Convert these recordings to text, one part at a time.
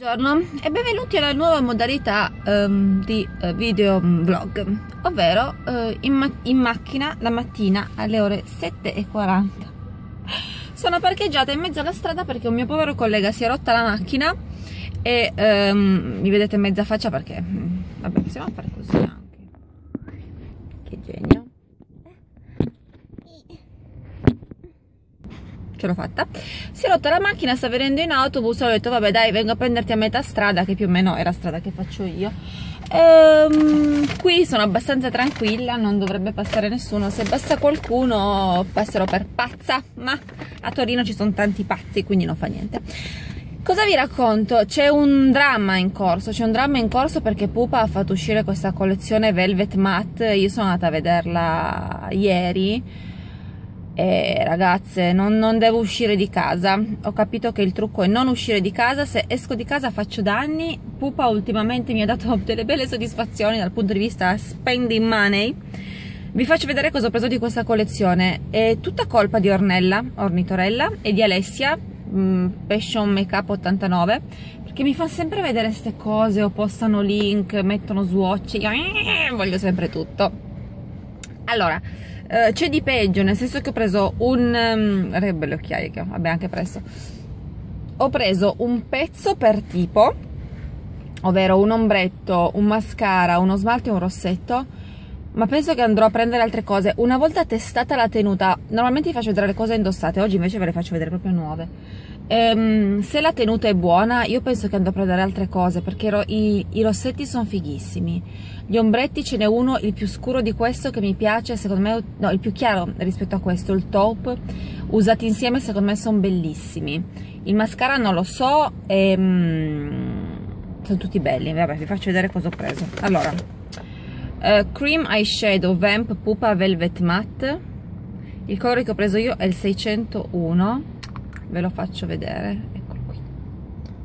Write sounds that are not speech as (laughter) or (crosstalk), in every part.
Buongiorno e benvenuti alla nuova modalità um, di uh, video vlog, ovvero uh, in, ma in, macchina la mattina alle ore 7.40. Sono parcheggiata in mezzo alla strada perché un mio povero collega si è rotta la macchina e um, mi vedete mezza faccia perché, mm, vabbè, possiamo fare così anche. Che genio. Ce l'ho fatta. Si è rotta la macchina, sta venendo in autobus ho detto vabbè dai vengo a prenderti a metà strada che più o meno è la strada che faccio io. Ehm, qui sono abbastanza tranquilla non dovrebbe passare nessuno. Se passa qualcuno passerò per pazza ma a Torino ci sono tanti pazzi quindi non fa niente. Cosa vi racconto? C'è un dramma in corso, c'è un dramma in corso perché Pupa ha fatto uscire questa collezione Velvet Matte, io sono andata a vederla ieri e ragazze non, non, devo uscire di casa. Ho capito che il trucco è non uscire di casa. Se esco di casa faccio danni. Pupa ultimamente mi ha dato (laughs) delle belle soddisfazioni dal punto di vista spending money. Vi faccio vedere cosa ho preso di questa collezione. È tutta colpa di Ornella Ornitorella e di Alessia mh, Passion Makeup 89 perché mi fa sempre vedere queste cose o postano link mettono swatch io eh, voglio sempre tutto. Allora uh, c'è di peggio nel senso che ho preso un um, belle occhiaie che vabbè anche presto. Ho preso un pezzo per tipo ovvero un ombretto un mascara uno smalto e un rossetto ma penso che andrò a prendere altre cose. Una volta testata la tenuta normalmente vi faccio vedere le cose indossate oggi invece ve le faccio vedere proprio nuove ehm, se la tenuta è buona io penso che andrò a prendere altre cose perché i, i rossetti sono fighissimi. Gli ombretti ce n'è uno il più scuro di questo che mi piace secondo me no il più chiaro rispetto a questo il taupe usati insieme secondo me sono bellissimi. Il mascara non lo so ehm, sono tutti belli. Vabbè vi faccio vedere cosa ho preso. Allora Uh, cream eyeshadow Vamp Pupa Velvet Matte. Il colore che ho preso io è il 601 ve lo faccio vedere eccolo qui.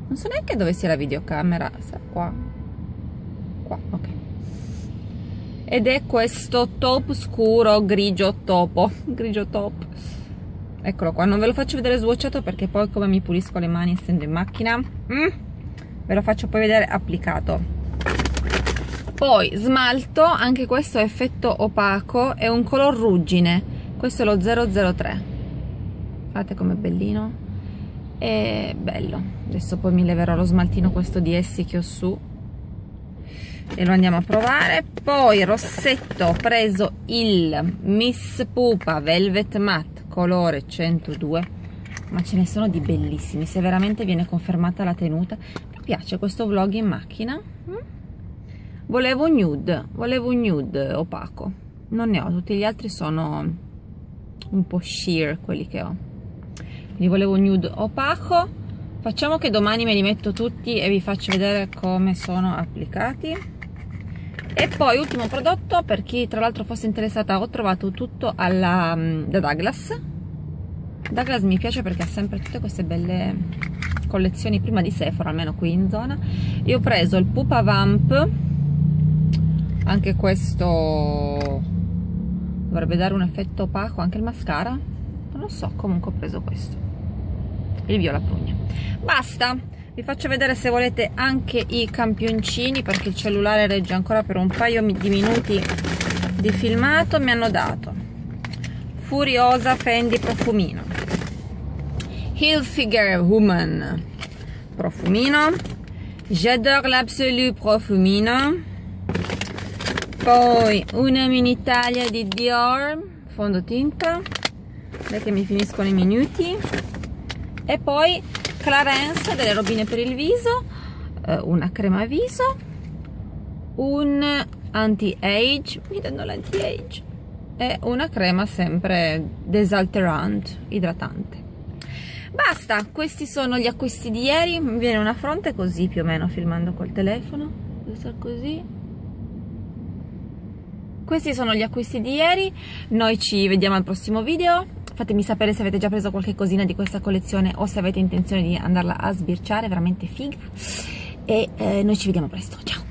Non so neanche dove sia la videocamera sta qua. Qua ok. Ed è questo top scuro grigio topo (laughs) grigio top. Eccolo qua non ve lo faccio vedere swatchato perché poi come mi pulisco le mani essendo in macchina mm, ve lo faccio poi vedere applicato. Poi smalto anche questo effetto opaco è un color ruggine questo è lo 003 guardate com'è bellino. È bello. Adesso poi mi leverò lo smaltino questo di essi che ho su. E lo andiamo a provare. Poi rossetto ho preso il Miss Pupa Velvet Matte colore 102 ma ce ne sono di bellissimi. Se veramente viene confermata la tenuta. Mi piace questo vlog in macchina. Mm? volevo un nude volevo un nude opaco. Non ne ho tutti gli altri sono un po' sheer quelli che ho quindi volevo nude opaco facciamo che domani me li metto tutti e vi faccio vedere come sono applicati. E poi ultimo prodotto per chi tra l'altro fosse interessata ho trovato tutto alla, mm, da Douglas. Douglas mi piace perché ha sempre tutte queste belle collezioni prima di Sephora almeno qui in zona. Io ho preso il Pupa Vamp anche questo dovrebbe dare un effetto opaco anche il mascara. Non lo so comunque ho preso questo il viola prugna basta vi faccio vedere se volete anche i campioncini perché il cellulare regge ancora per un paio di minuti di filmato mi hanno dato Furiosa Fendi profumino. Hilfiger Woman profumino. J'adore l'absolu profumino. Poi una mini taglia di Dior fondotinta. Dai che mi finiscono i minuti e poi Clarence delle robine per il viso eh, una crema viso un anti-age mi danno l'anti-age e una crema sempre desalterant idratante. Basta questi sono gli acquisti di ieri. Mi viene una fronte così più o meno filmando col telefono. Così. Questi sono gli acquisti di ieri. Noi ci vediamo al prossimo video fatemi sapere se avete già preso qualche cosina di questa collezione o se avete intenzione di andarla a sbirciare veramente figa. E eh, noi ci vediamo presto. Ciao